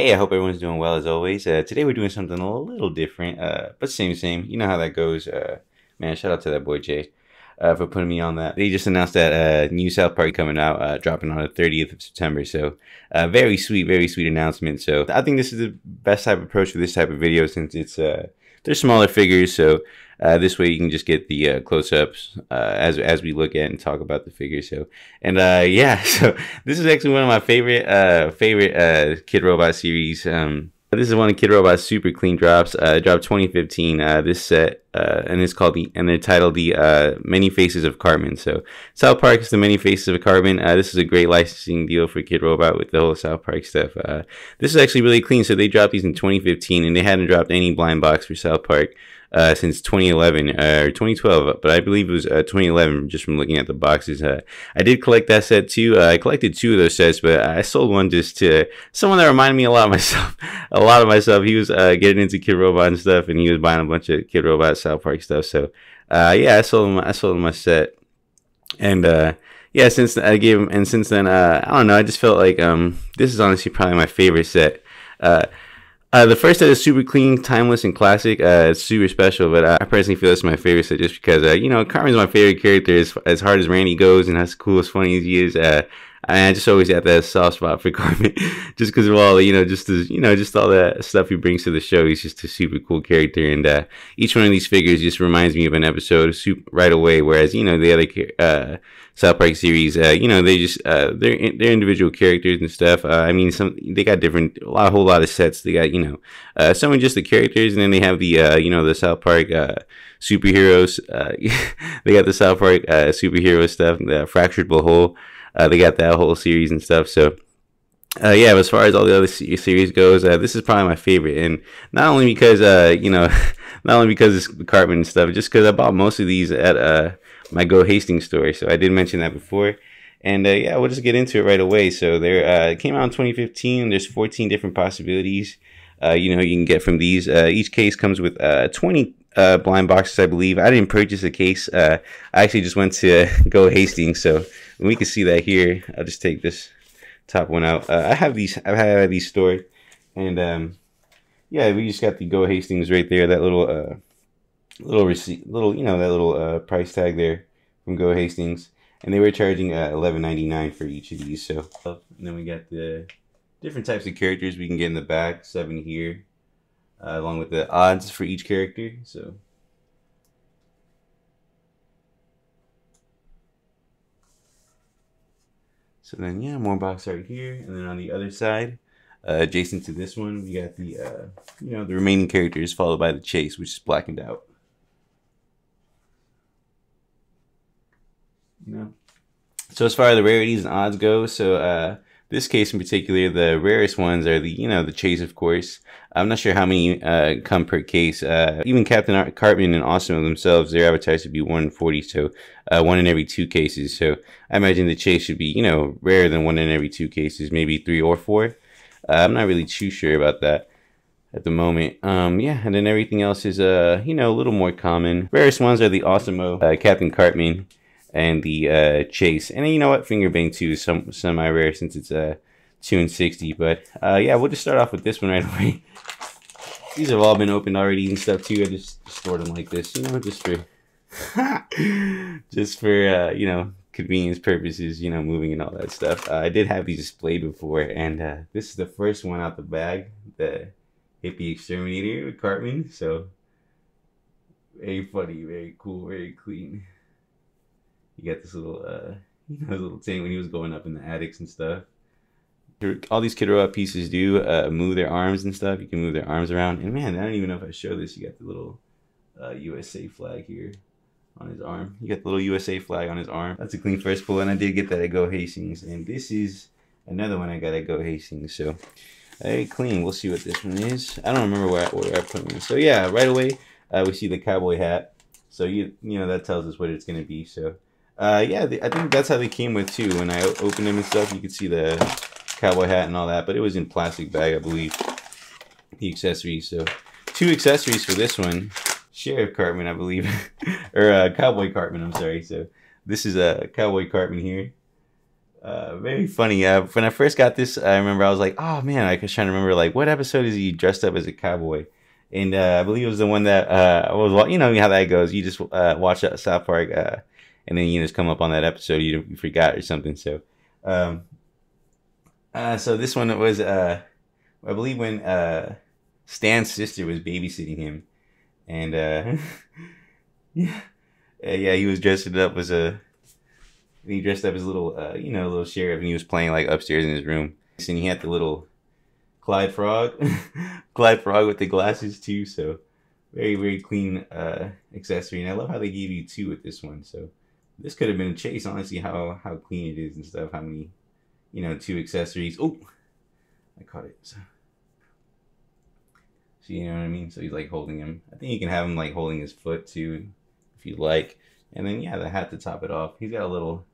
Hey, I hope everyone's doing well as always. Uh, today we're doing something a little different, uh, but same, same. You know how that goes. Uh, man, shout out to that boy Jay uh, for putting me on that. They just announced that uh, new South Park coming out, uh, dropping on the 30th of September. So, very sweet, very sweet announcement. So, I think this is the best type of approach for this type of video since it's they're smaller figures. So, uh, this way you can just get the uh, close-ups uh, as as we look at and talk about the figure. So and uh, yeah, so this is actually one of my favorite uh, favorite uh, Kidrobot series. Um, this is one of Kidrobot's super clean drops. Uh, dropped 2015. this set and it's called the and they're titled the Many Faces of Cartman. So South Park is the Many Faces of Cartman. this is a great licensing deal for Kidrobot with the whole South Park stuff. this is actually really clean. So they dropped these in 2015 and they hadn't dropped any blind box for South Park uh, since 2011 uh, or 2012, but I believe it was uh, 2011 just from looking at the boxes. Uh, I did collect that set too. Uh, I collected two of those sets, but I sold one just to someone that reminded me a lot of myself. a lot of myself. He was uh, getting into Kidrobot and stuff, and he was buying a bunch of Kidrobot South Park stuff. So yeah, I sold him. I sold him my set, and yeah, since I gave him, and since then, I don't know. I just felt like um, this is honestly probably my favorite set. Uh, the first set is super clean, timeless, and classic. Uh, it's super special, but I personally feel it's my favorite set just because, uh, you know, Cartman's my favorite character as, as hard as Randy goes and as cool as funny as he is. I just always have that soft spot for Cartman just because of all, you know, just as, you know, just all that stuff he brings to the show. He's just a super cool character. And uh, each one of these figures just reminds me of an episode right away. Whereas, you know, the other uh, South Park series, uh, you know, they just uh, they're they're individual characters and stuff. Uh, I mean, some they got different, a lot, a whole lot of sets. They got you know, uh, some are just the characters, and then they have the uh, you know the South Park superheroes. They got the South Park superhero stuff, the Fractured Whole. Uh, they got that whole series and stuff. So. Uh, yeah, as far as all the other series goes, uh, this is probably my favorite, and not only because uh, you know, not only because it's Cartman and stuff, just because I bought most of these at uh, my Go Hastings story. So I did mention that before. And uh, yeah, we'll just get into it right away. So there uh, came out in 2015. There's 14 different possibilities. Uh, you know, you can get from these. Uh, each case comes with uh, 20 uh, blind boxes, I believe. I didn't purchase a case. Uh, I actually just went to Go Hastings. So we can see that here. I'll just take this top one out. I have these. I've had these stored, and um, yeah, we just got the Go Hastings right there. That little uh, little receipt, little you know that little uh, price tag there from Go Hastings, and they were charging uh, eleven ninety nine for each of these. So, and then we got the different types of characters we can get in the back, seven here, uh, along with the odds for each character. So. So then, yeah, more box art here, and then on the other side, uh, adjacent to this one, we got the uh, you know the remaining characters followed by the chase, which is blackened out. you know. So as far as the rarities and odds go, so uh, this case in particular, the rarest ones are the you know the chase, of course. I'm not sure how many uh, come per case. Uh, even Captain Cartman and Awesome themselves, they're advertised to be 140, so uh, one in every two cases. So I imagine the chase should be you know rarer than one in every two cases, maybe three or four. Uh, I'm not really too sure about that at the moment. Um, yeah, and then everything else is uh you know a little more common. Rarest ones are the Awesomo, uh, Captain Cartman and the uh, Chase. And you know what? Finger Fingerbang too is some semi rare since it's a uh, 2 and 60. But uh, yeah, we'll just start off with this one right away. These have all been opened already and stuff too. I just stored them like this, you know, just for just for uh, you know convenience purposes, you know, moving and all that stuff. Uh, I did have these displayed before, and uh, this is the first one out the bag, the hippie exterminator with Cartman. So very funny, very cool, very clean you got this little uh you know little thing when he was going up in the attics and stuff all these Kidrobot pieces do uh, move their arms and stuff. You can move their arms around. And man, I don't even know if I show this. You got the little uh, USA flag here on his arm. You got the little USA flag on his arm. That's a clean first pull. And I did get that at Go Hastings. And this is another one I got at Go Hastings. So very clean. We'll see what this one is. I don't remember where I, where I put them. So yeah, right away uh, we see the cowboy hat. So you you know that tells us what it's gonna be. So uh, yeah, I think that's how they came with too. When I opened them and stuff, you could see the cowboy hat and all that, but it was in plastic bag, I believe. The accessories. So two accessories for this one. Sheriff Cartman, I believe, or uh, Cowboy Cartman. I'm sorry. So this is a Cowboy Cartman here. Uh, very funny. Uh, when I first got this, I remember I was like, "Oh man!" I was trying to remember like what episode is he dressed up as a cowboy, and uh, I believe it was the one that uh, was you know how that goes. You just uh, watch South Park, uh, and then you just come up on that episode you, you forgot or something. So, um, uh, so this one was uh, I believe when uh, Stan's sister was babysitting him, and uh, yeah, yeah, he was dressed up as a he dressed up as a little, uh, you know, little sheriff, and he was playing like upstairs in his room. And he had the little Clyde Frog, Clyde Frog with the glasses too. So very, very clean uh, accessory. And I love how they gave you two with this one. So this could have been a chase. Honestly, how how clean it is and stuff. How many, you know, two accessories. Oh, I caught it. So. so you know what I mean. So he's like holding him. I think you can have him like holding his foot too, if you like. And then yeah, the hat to top it off. He's got a little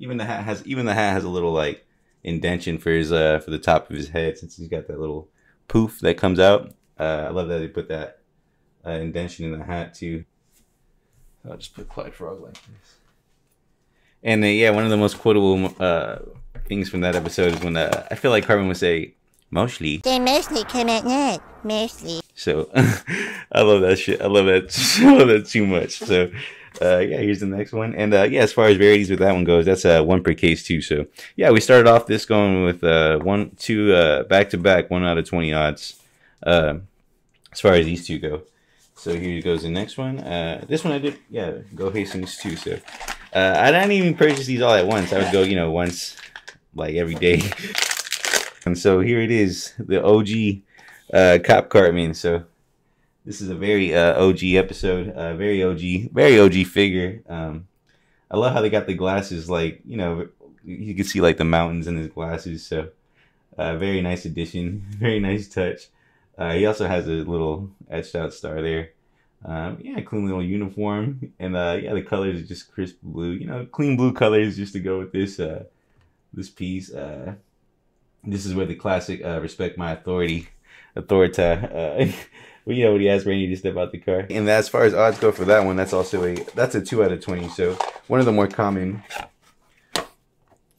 even the hat has even the hat has a little like indention for his uh for the top of his head since he's got that little poof that comes out. Uh, I love that they put that uh, indention in the hat too. I'll just put Clyde Frog like this. And uh, yeah, one of the most quotable uh, things from that episode is when uh, I feel like Cartman would say, "Mostly." They mostly come at night. Mostly. So I love that shit. I love that. I love that too much. So uh, yeah, here's the next one. And uh, yeah, as far as rarities with that one goes, that's uh, one per case too. So yeah, we started off this going with uh, one, two uh, back to back, one out of 20 odds uh, as far as these two go. So here goes the next one. Uh, this one I did, yeah, go Hastings too. So uh, I didn't even purchase these all at once. I would go, you know, once like every day. and so here it is, the OG uh, Cop Cartman. So this is a very uh, OG episode, uh, very OG, very OG figure. Um, I love how they got the glasses, like you know, you can see like the mountains in his glasses. So, uh, very nice addition, very nice touch. Uh, he also has a little etched out star there. Um, yeah, clean little uniform, and uh, yeah, the colors are just crisp blue. You know, clean blue colors just to go with this uh, this piece. Uh, this is where the classic uh, "respect my authority" authorita uh, But you know when he asked Randy to step out the car. And as far as odds go for that one, that's also a that's a two out of twenty. So one of the more common.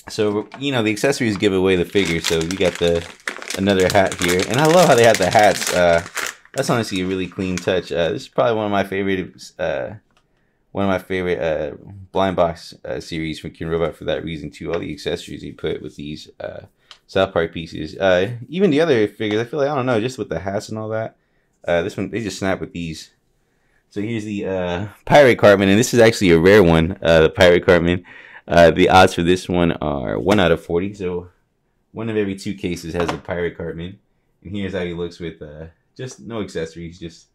So you know the accessories give away the figure. So you got the another hat here, and I love how they have the hats. Uh, that's honestly a really clean touch. Uh, this is probably one of my favorite. Uh, one of my favorite uh, blind box uh, series from Kidrobot for that reason too. All the accessories he put with these uh, South Park pieces. Uh, even the other figures, I feel like I don't know, just with the hats and all that. Uh, this one, they just snap with these. So here's the uh, Pirate Cartman, and this is actually a rare one, uh, the Pirate Cartman. Uh, the odds for this one are 1 out of 40, so one of every two cases has a Pirate Cartman. And here's how he looks with uh, just no accessories, just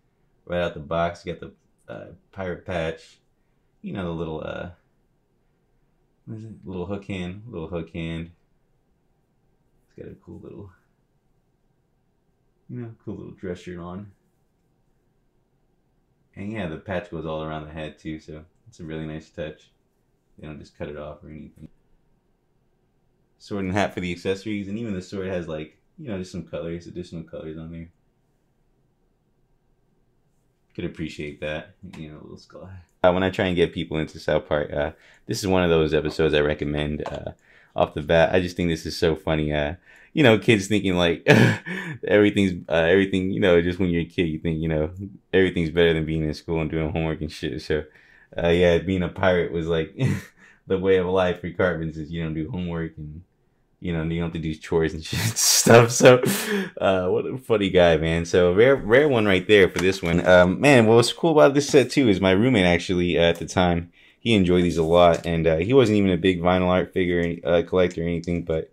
right out the box. You got the uh, pirate patch, you know, the little, uh, what is it? Little hook hand, little hook hand. It's got a cool little you know, cool little dress shirt on. And yeah, the patch goes all around the head too, so it's a really nice touch. They don't just cut it off or anything. Sword and hat for the accessories, and even the sword has like, you know, just some colors, additional colors on there. Could appreciate that, you know, a little skull. Uh, when I try and get people into South Park, uh, this is one of those episodes I recommend. Uh, off the bat. I just think this is so funny. Uh, you know, kids thinking like everything's uh, everything. You know, just when you're a kid, you think you know everything's better than being in school and doing homework and shit. So, uh, yeah, being a pirate was like the way of life for Cartmans is you don't do homework and you know you don't have to do chores and shit stuff. So, uh, what a funny guy, man. So rare, rare one right there for this one. Um, man, what was cool about this set too is my roommate actually uh, at the time he enjoyed these a lot, and uh, he wasn't even a big vinyl art figure uh, collector or anything. But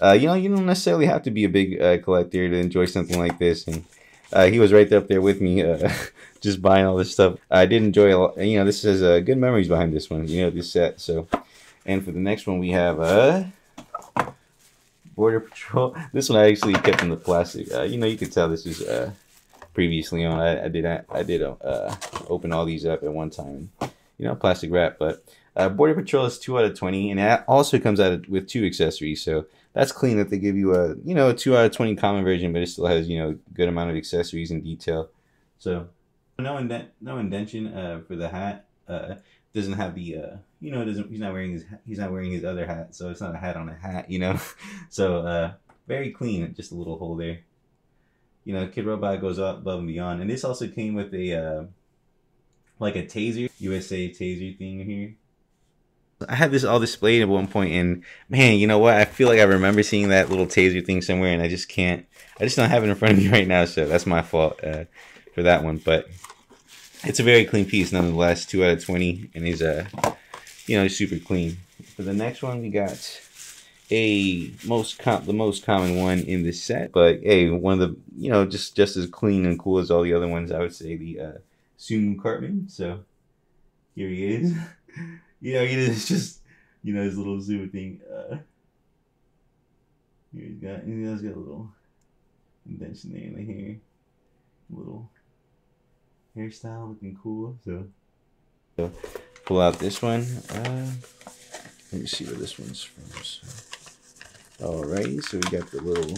uh, you know, you don't necessarily have to be a big uh, collector to enjoy something like this. And uh, he was right up there with me, just buying all this stuff. I did enjoy a lot. You know, this has good memories behind this one. You know, this set. So, and for the next one, we have uh, Border Patrol. This one I actually kept in the plastic. you know, you can tell this is previously on. I, I did I did open all these up at one time you know, plastic wrap. But uh, Border Patrol is two out of twenty, and it also comes out with two accessories. So that's clean that they give you a you know a two out of twenty common version, but it still has you know good amount of accessories and detail. So no indent, no indentation uh, for the hat. Uh, doesn't have the uh, you know, doesn't he's not wearing his he's not wearing his other hat, so it's not a hat on a hat, you know. so uh, very clean, just a little hole there. You know, Kidrobot goes up above and beyond, and this also came with a uh, like a taser USA taser thing here. I had this all displayed at one point, and man, you know what? I feel like I remember seeing that little taser thing somewhere, and I just can't. I just don't have it in front of me right now, so that's my fault uh, for that one. But it's a very clean piece, nonetheless. Two out of twenty, and he's uh, you know, super clean. For the next one, we got a most com- the most common one in this set, but hey, one of the you know just just as clean and cool as all the other ones. I would say the uh, Sumo Cartman. So here he is. you know, he is just you know his little zoo thing. Uh, here he's got he's got a little indentation there in the hair, little hairstyle looking cool. So, so pull out this one. Uh, let me see where this one's from. So. Alrighty, so we got the little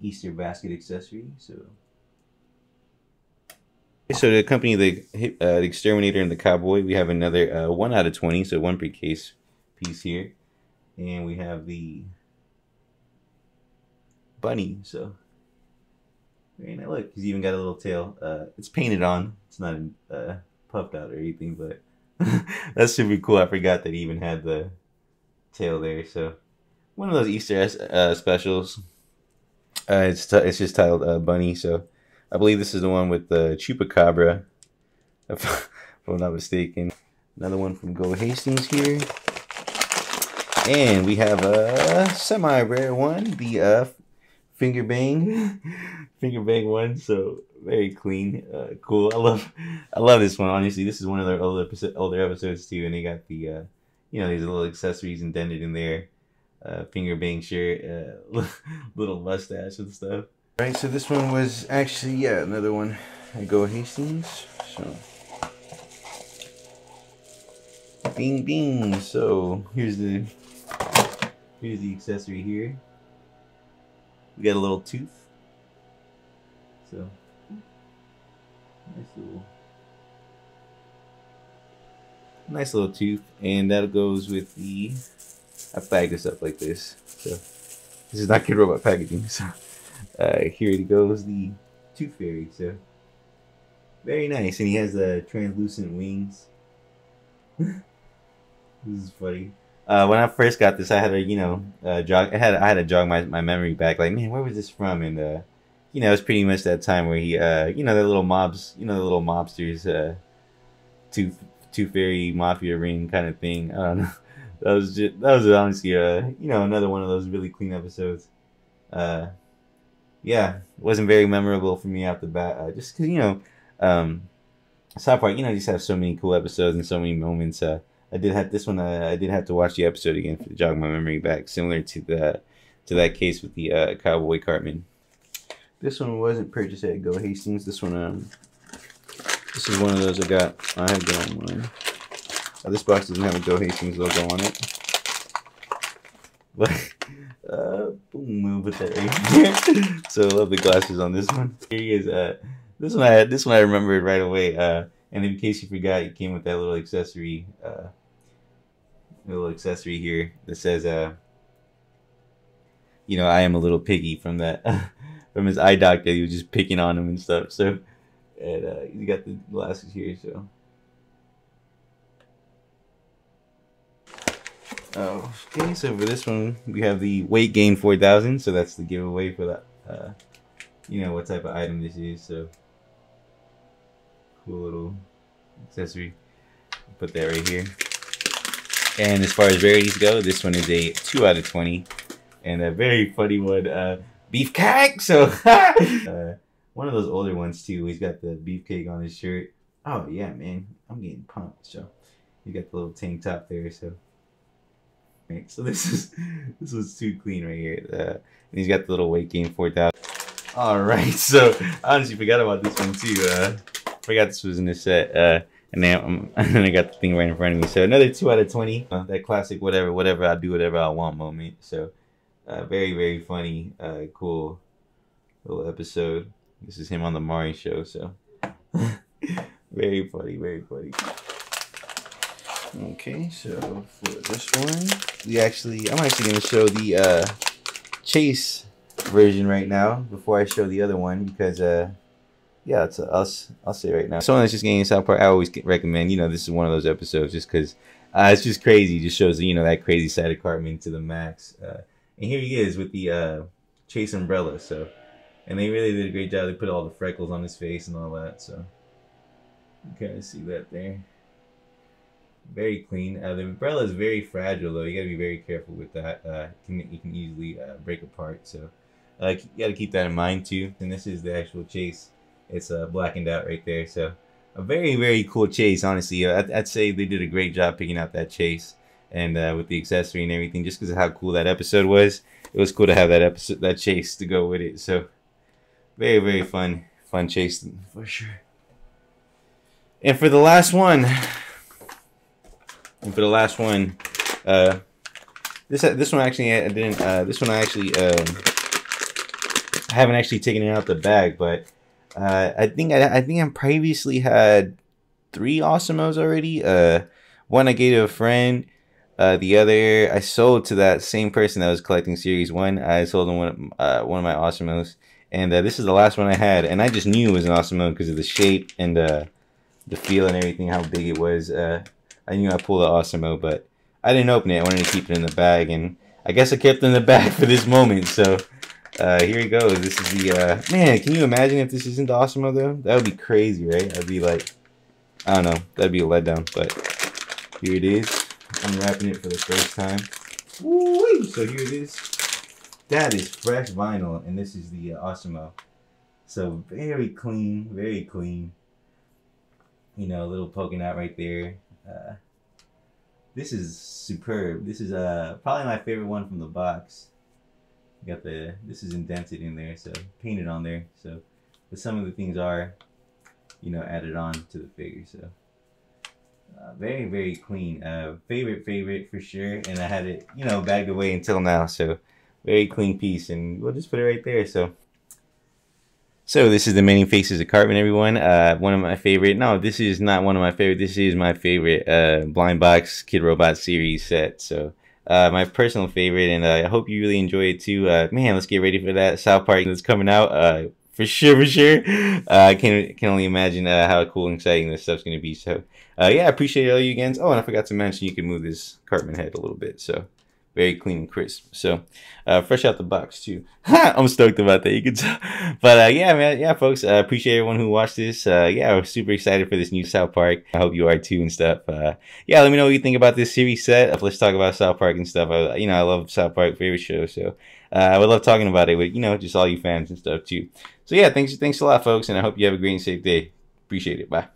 Easter basket accessory. So, so to accompany the uh, the exterminator and the cowboy, we have another uh, one out of twenty, so one per case piece here, and we have the bunny. So very nice. Look, he's even got a little tail. Uh, it's painted on. It's not uh, puffed out or anything, but that's super cool. I forgot that he even had the tail there. So one of those Easter uh, specials. Uh, it's t- it's just titled uh, Bunny. So I believe this is the one with the chupacabra, if, I'm not mistaken. Another one from Go Hastings here. And we have a semi rare one, the uh, finger bang, finger bang one. So very clean, uh, cool. I love, I love this one. Honestly, this is one of their older older episodes too, and they got the, uh, you know, these little accessories indented in there. Uh, finger bang shirt, uh, little mustache and stuff. Right, so this one was actually yeah another one. I go Hastings. So bing bing. So here's the here's the accessory here. We got a little tooth. So nice little nice little tooth, and that goes with the. I bag this up like this, so this is not good Kidrobot packaging. So uh, here it goes, the tooth fairy. So very nice, and he has the translucent wings. this is funny. Uh, when I first got this, I had to, you know, uh, jog. I had I had to jog my, my memory back. Like, man, where was this from? And uh, you know, it was pretty much that time where he, uh, you know, the little mobs, you know, the little mobsters, uh, tooth tooth fairy mafia ring kind of thing. I don't know. That was just that was honestly, uh, you know, another one of those really clean episodes. Uh, yeah, wasn't very memorable for me off the bat. Uh, just because you know, um, South Park, you know, just have so many cool episodes and so many moments. Uh, I did have this one. Uh, I did have to watch the episode again to jog my memory back, similar to the to that case with the uh, Cowboy Cartman. This one wasn't purchased at Go Hastings. This one, um, this is one of those I got. I have Go online. Uh, this box doesn't have a Go Hastings logo on it. But uh, boom, that right here. so I love the glasses on this one. Here he is. Uh, this one I. This one I remembered right away. Uh, and in case you forgot, it came with that little accessory. Uh, little accessory here that says, uh, you know, I am a little piggy from that from his eye doctor. He was just picking on him and stuff. So, and uh, he got the glasses here. So. Oh, okay, so for this one, we have the weight gain 4000, so that's the giveaway for that, uh, you know, what type of item this is, so, cool little accessory, put that right here. And as far as rarities go, this one is a 2 out of 20, and a very funny one, uh, beefcake, so, uh, one of those older ones too, he's got the beefcake on his shirt. Oh yeah, man, I'm getting pumped, so, you got the little tank top there, so, Right, so this is this was too clean right here. Uh, and he's got the little weight gain 4000. All right, so I honestly forgot about this one too. Uh, forgot this was in the set. Uh, and then um, and then I got the thing right in front of me. So another two out of twenty. Uh, that classic whatever, whatever I do, whatever I want moment. So uh, very very funny, uh, cool little episode. This is him on the Maury show. So very funny, very funny. Okay, so for this one, we actually, I'm actually going to show the uh, Chase version right now before I show the other one because, uh, yeah, it's, I'll, I'll say right now. Someone that's just getting South Park, I always recommend, you know, this is one of those episodes just because uh, it's just crazy. It just shows, you know, that crazy side of Cartman to the max. Uh, and here he is with the uh, Chase umbrella. So, and they really did a great job. They put all the freckles on his face and all that. So, you kind of see that there very clean. Uh, the umbrella is very fragile though. You gotta be very careful with that. Uh, can, can easily uh, break apart. So uh, you gotta keep that in mind too. And this is the actual chase. It's uh, blackened out right there. So a very very cool chase. Honestly, uh, I'd, I'd, say they did a great job picking out that chase and uh, with the accessory and everything. Just because of how cool that episode was, it was cool to have that episode that chase to go with it. So very very fun fun chase for sure. And for the last one, and for the last one, uh, this this one actually I didn't. Uh, this one I actually um, I haven't actually taken it out the bag, but uh, I think I, I think I previously had three Awesomos already. Uh, one I gave to a friend. Uh, the other I sold to that same person that was collecting Series One. I sold him one uh, one of my Awesomos, and uh, this is the last one I had. And I just knew it was an Awesomo because of the shape and uh, the feel and everything, how big it was. Uh, I knew I pulled the Awesomo, but I didn't open it. I wanted to keep it in the bag, and I guess I kept it in the bag for this moment. So uh, here he goes. This is the uh, man. Can you imagine if this isn't the Awesomo though? That would be crazy, right? I'd be like, I don't know. That'd be a letdown. But here it is. Unwrapping it for the first time. So here it is. That is fresh vinyl, and this is the uh. So very clean, very clean. You know, a little poking out right there. Uh, this is superb. This is uh probably my favorite one from the box. Got the this is indented in there, so painted on there. So, but some of the things are, you know, added on to the figure. So, uh, very very clean. Uh, favorite favorite for sure. And I had it, you know, bagged away until now. So, very clean piece, and we'll just put it right there. So. So this is the Many Faces of Cartman, everyone. Uh, one of my favorite. No, this is not one of my favorite. This is my favorite uh, Blind Box Kidrobot series set. So uh, my personal favorite, and uh, I hope you really enjoy it too. Uh, man, let's get ready for that South Park that's coming out. Uh, for sure, for sure. I can can only imagine how cool and exciting this stuff's gonna be. So yeah, I appreciate all you again. Oh, and I forgot to mention you can move this Cartman head a little bit. So very clean and crisp. So, uh, fresh out the box too. I'm stoked about that. You can tell. But uh, yeah, man, yeah, folks. I uh, appreciate everyone who watched this. Uh, yeah, I'm super excited for this new South Park. I hope you are too and stuff. Uh, yeah, let me know what you think about this series set. Let's talk about South Park and stuff. I, you know, I love South Park, favorite show. So, uh, I would love talking about it with you know just all you fans and stuff too. So yeah, thanks, thanks a lot, folks, and I hope you have a great and safe day. Appreciate it. Bye.